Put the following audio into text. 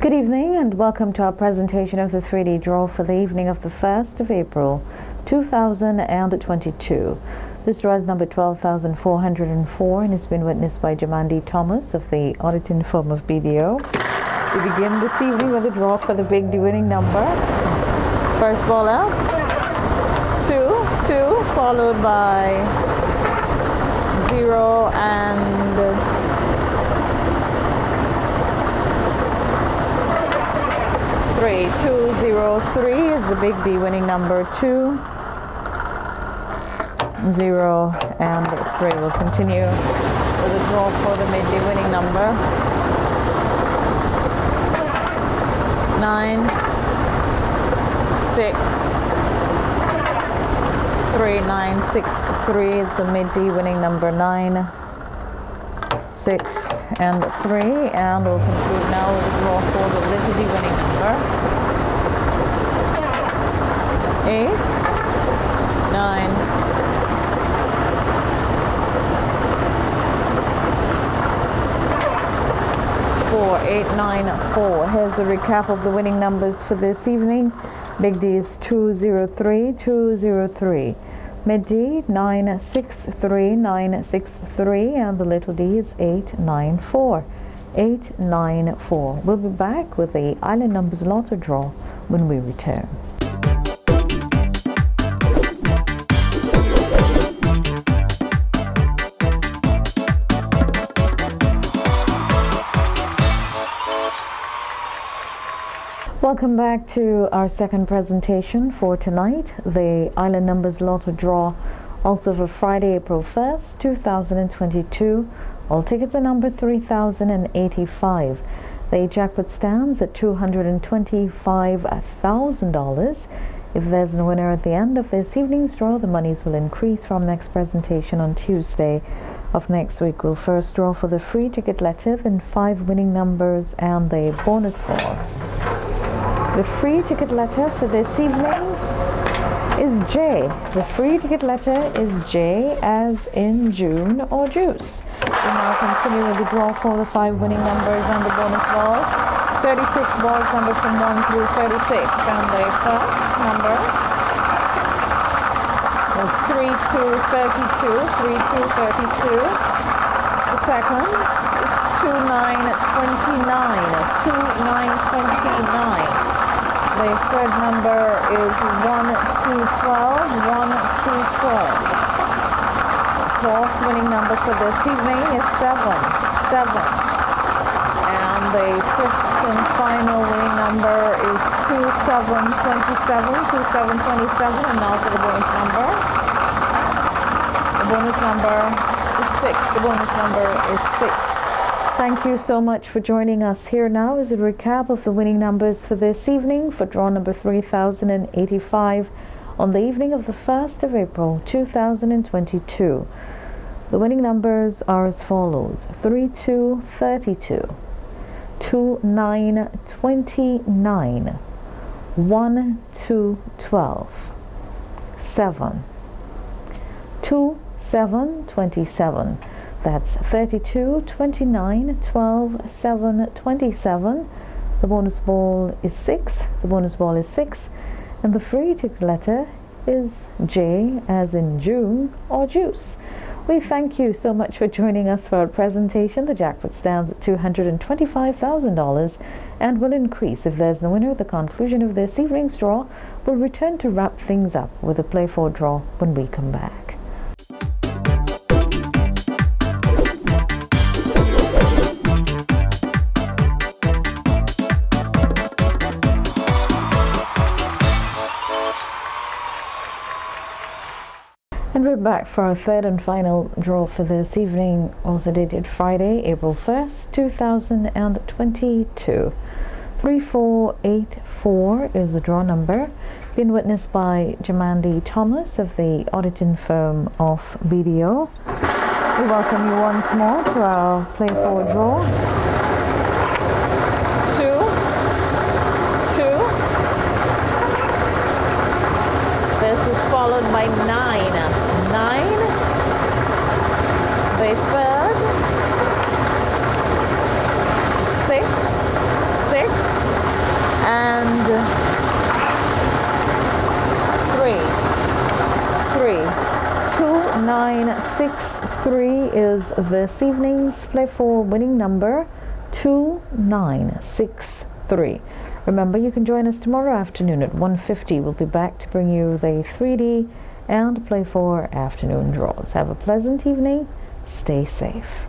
Good evening and welcome to our presentation of the 3D draw for the evening of the 1st of April 2022. This draw is number 12,404 and has been witnessed by Jamandi Thomas of the auditing firm of BDO. We begin this evening with a draw for the big winning number. First ball out, two, two, followed by zero and three. Two zero three is the big D winning number two. Zero and three. We'll continue with a draw for the mid D winning number. Nine, six, three, nine, six, three is the mid D winning number nine six, and three. And we'll conclude now with a draw for the little D winning number. Eight, nine, four, eight, nine, four. Here's a recap of the winning numbers for this evening. Big D is 203, 203. Mid D 963963 and the little d is 894. 894. We'll be back with the Island Numbers Lotto draw when we return. Welcome back to our second presentation for tonight, the Island Numbers Lotto Draw, also for Friday, April 1st, 2022. All tickets are number 3085. The jackpot stands at $225,000. If there's no winner at the end of this evening's draw, the monies will increase from next presentation on Tuesday of next week. We'll first draw for the free ticket letter, then five winning numbers and the bonus ball. The free ticket letter for this evening is J. The free ticket letter is J as in June or juice. We now continue with the draw for the five winning numbers and the bonus ball. 36 balls numbered from 1 through 36 and the first number is 3 to 32, 3 to 32. The second is 2 9 29, 2 9 29. The third number is 1 to 12, 1 to 12. Fourth winning number for this evening is 7, 7. And the fifth and final winning number is 2727, 2727. And now for the bonus number. The bonus number is 6. The bonus number is 6. Thank you so much for joining us. Here now is a recap of the winning numbers for this evening for draw number 3085 on the evening of the 1st of April 2022. The winning numbers are as follows 3232, 2929, 1 to 12, 7, 2 7 27. That's 32, 29, 12, 7, 27. The bonus ball is 6. The bonus ball is 6. And the free ticket letter is J as in June or juice. We thank you so much for joining us for our presentation. The jackpot stands at $225,000 and will increase if there's no winner at the conclusion of this evening's draw. We'll return to wrap things up with a Play 4 draw when we come back. And we're back for our third and final draw for this evening, also dated Friday, April 1st, 2022. 3484 is the draw number, being witnessed by Jamandi Thomas of the auditing firm of BDO. We welcome you once more to our Play Forward draw. Two, two. This is followed by nine nine, the third, six, six, 2963 is this evening's Play 4 winning number 2963. Remember, you can join us tomorrow afternoon at 1.50. We'll be back to bring you the 3D and Play 4 afternoon draws. Have a pleasant evening. Stay safe.